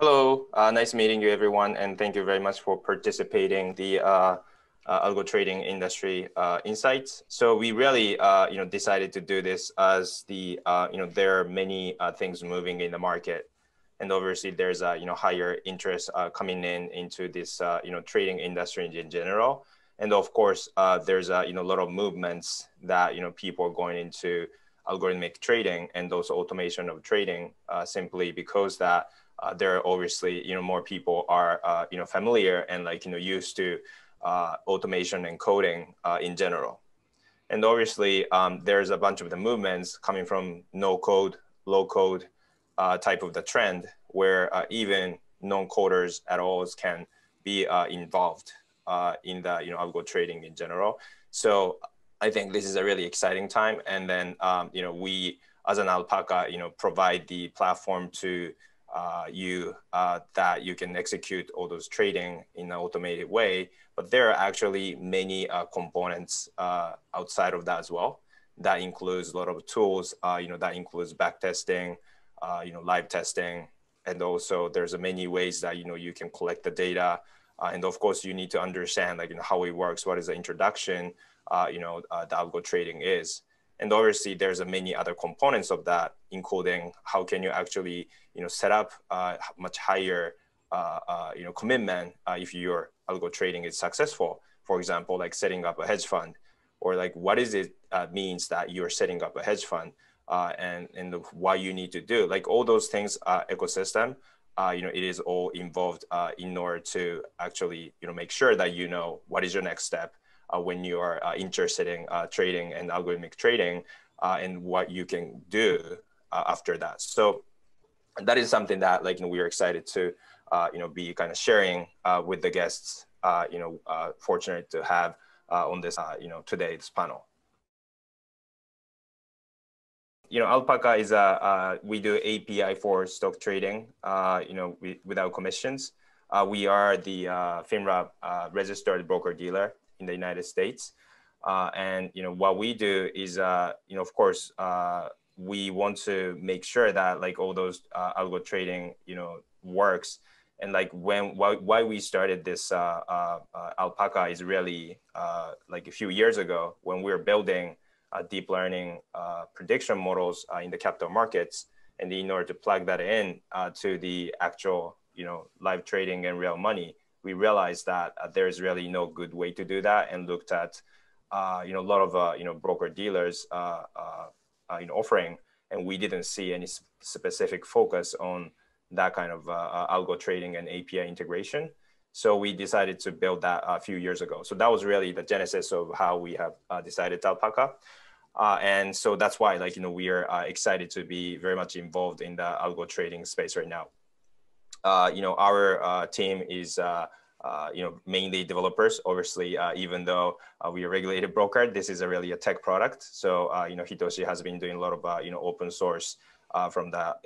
Hello, uh, nice meeting you everyone, and thank you very much for participating the uh, uh, algo trading industry uh, insights. So we really, uh, you know, decided to do this as the, uh, you know, there are many things moving in the market, and obviously there's a, you know, higher interest coming in into this, you know, trading industry in general, and of course there's a, you know, a lot of movements that you know people are going into algorithmic trading and those automation of trading simply because that uh, there are obviously you know more people are uh, you know familiar and like you know used to uh, automation and coding uh, in general. And obviously um, there's a bunch of the movements coming from no code low code uh, type of the trend where uh, even non-coders at all can be involved in the you know algo trading in general. So i think this is a really exciting time. And then um, you know we as an alpaca you know provide the platform to uh, you uh, that you can execute all those trading in an automated way. But there are actually many uh, components uh, outside of that as well. That includes a lot of tools. Uh, you know, that includes back testing, uh, you know, live testing, and also there's a many ways that you know you can collect the data. and of course, you need to understand like you know how it works. What is the introduction? you know, the algo trading is. And obviously, there's a many other components of that, including how can you actually, you know, set up a much higher, uh, uh, you know, commitment uh, if your algo trading is successful. For example, like setting up a hedge fund, or like what is it uh, means that you're setting up a hedge fund, uh, and and why you need to do like all those things. ecosystem, you know, it is all involved in order to actually, you know, make sure that you know what is your next step uh, when you are uh, interested in uh, trading and algorithmic trading and what you can do after that. So that is something that like you know, we are excited to you know be kind of sharing with the guests. you know, fortunate to have on this you know today's panel you know, Alpaca is a, uh, we do API for stock trading, uh, you know, we, without commissions. Uh, we are the FINRA registered broker dealer in the United States. Uh, and you know what we do is uh, you know of course uh, we want to make sure that like all those uh, algo trading you know works. And like when why, why we started this uh, uh, alpaca is really like a few years ago when we were building deep learning prediction models in the capital markets. And in order to plug that in to the actual you know live trading and real money we realized that uh, there's really no good way to do that and looked at uh, you know a lot of uh, you know broker dealers uh, uh, uh, know offering and we didn't see any specific focus on that kind of algo trading and API integration. So we decided to build that a few years ago. So that was really the genesis of how we have decided to Alpaca. Uh, and so that's why, like, you know, we are uh, excited to be very much involved in the algo trading space right now uh, you know, our uh, team is, uh, uh, you know, mainly developers. Obviously, uh, even though uh, we are regulated broker, this is a really a tech product. So, you know, Hitoshi has been doing a lot of, you know, open source from the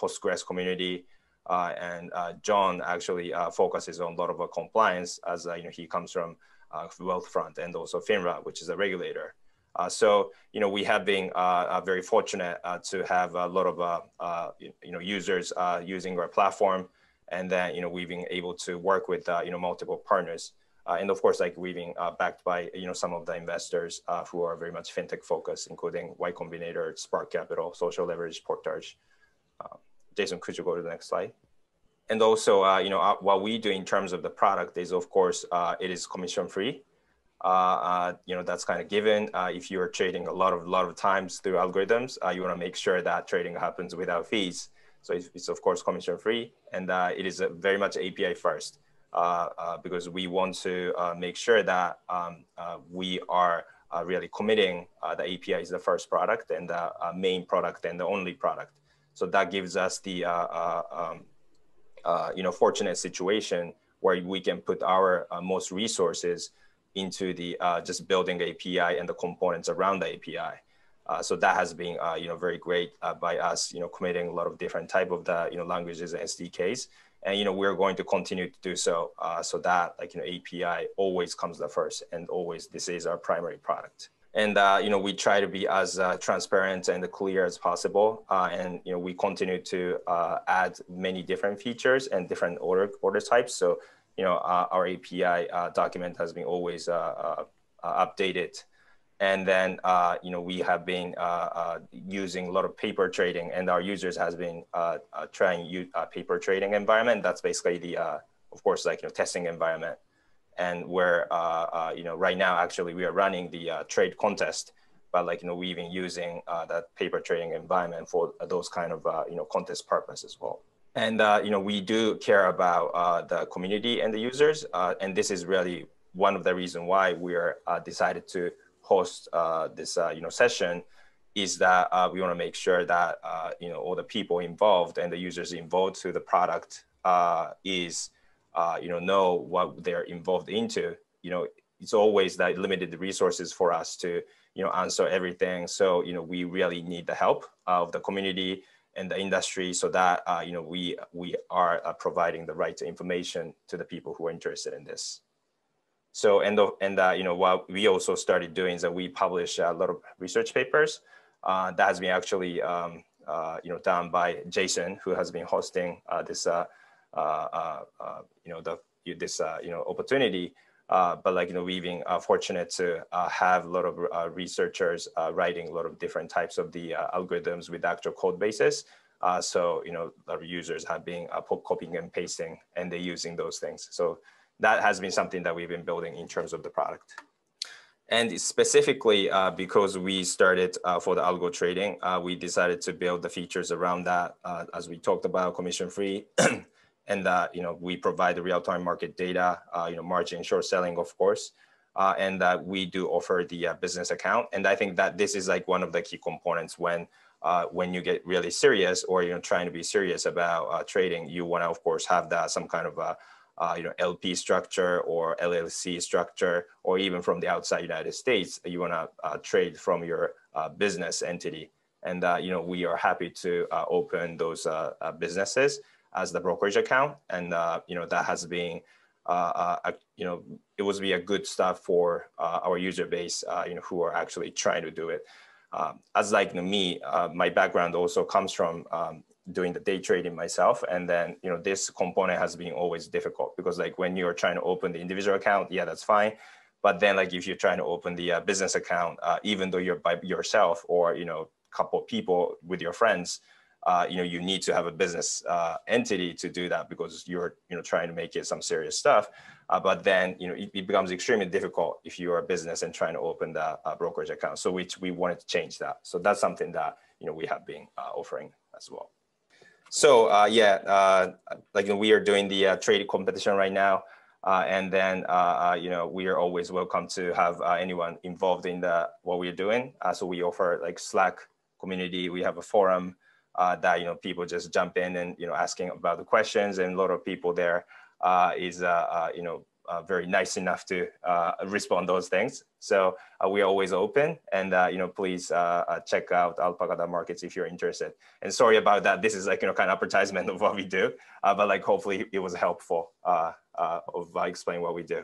Postgres community. and John actually focuses on a lot of compliance as, you know, he comes from Wealthfront and also FINRA, which is a regulator. Uh, so, you know, we have been uh, uh very fortunate uh, to have a lot of, uh, you know, users using our platform. And then, you know, we've been able to work with, uh, you know, multiple partners. Uh, and of course, like we've been uh, backed by, you know, some of the investors who are very much fintech focused, including Y Combinator, Spark Capital, Social Leverage, Portage. Jason, could you go to the next slide? And also, you know, what we do in terms of the product is, of course, it is commission free. Uh, uh, you know that's kind of given. Uh, if you're trading a lot of lot of times through algorithms, you want to make sure that trading happens without fees. So it's, it's of course commission free, and uh, it is very much API first uh, uh, because we want to make sure that um, we are really committing the API is the first product and the main product and the only product. So that gives us the um, you know fortunate situation where we can put our most resources into the uh, just building API and the components around the API. Uh, so that has been, uh, you know, very great uh, by us, you know, committing a lot of different type of the, you know, languages and SDKs. And, you know, we're going to continue to do so. Uh, so that like, you know, API always comes the first and always this is our primary product. and uh, you know we try to be as uh, transparent and clear as possible and you know we continue to add many different features and different order order types so you know our api document has been always updated and then uh, you know we have been uh, uh, using a lot of paper trading and our users has been trying use paper trading environment. That's basically the of course like you know testing environment. And where uh, uh, you know right now actually we are running the uh, trade contest. But like you know we've been using that paper trading environment for those kind of you know contest purpose as well. And you know we do care about the community and the users and this is really one of the reasons why we are decided to host this you know session is that uh, we want to make sure that uh, you know all the people involved and the users involved to the product uh, is uh, you know, know what they're involved into, you know, it's always that limited resources for us to, you know, answer everything. So, you know, we really need the help of the community and the industry so that, uh, you know, we, we are uh, providing the right information to the people who are interested in this. So, and, and uh, you know, what we also started doing is that we publish a lot of research papers uh, that has been actually, um, uh, you know, done by Jason, who has been hosting this uh, uh, uh, you know, the, this, you know, opportunity. but like, you know, we've been fortunate to have a lot of researchers writing a lot of different types of the algorithms with actual code bases. Uh, so, you know, our users have been uh, copying and pasting and they're using those things. So that has been something that we've been building in terms of the product. And specifically uh, because we started for the algo trading, we decided to build the features around that. as we talked about commission free and that you know we provide the real-time market data, uh, you know margin short selling, of course, uh, and that we do offer the uh, business account. And I think that this is like one of the key components when uh, when you get really serious or you're trying to be serious about uh, trading, you want to of course have that some kind of uh, you know LP structure or LLC structure, or even from the outside United States, you want to trade from your business entity. And you know we are happy to open those businesses as the brokerage account, and uh, you know that has been uh, uh you know it was be a good stuff for uh, our user base, uh, you know, who are actually trying to do it. Um, as like me, my background also comes from um, doing the day trading myself, and then you know this component has been always difficult because like when you're trying to open the individual account, yeah, that's fine. But then, like if you're trying to open the uh, business account, uh, even though you're by yourself or you know, a couple people with your friends, uh, you know, you need to have a business uh, entity to do that because you're, you know, trying to make it some serious stuff. Uh, but then, you know, it, it, becomes extremely difficult if you are a business and trying to open the uh, brokerage account. So which we wanted to change that. So that's something that, you know, we have been offering as well. So uh, yeah, uh, like you know, we are doing the trade competition right now. and then, you know, we are always welcome to have anyone involved in the what we're doing. so we offer like Slack community. We have a forum uh, that you know people just jump in and you know asking about the questions, and a lot of people there uh, is uh, uh you know uh, Uh, very nice enough to uh, respond those things. So uh, we're always open, and uh, you know please check out Alpaca Markets if you're interested. And sorry about that. This is like you know kind of advertisement of what we do, but like hopefully it was helpful of explaining what we do.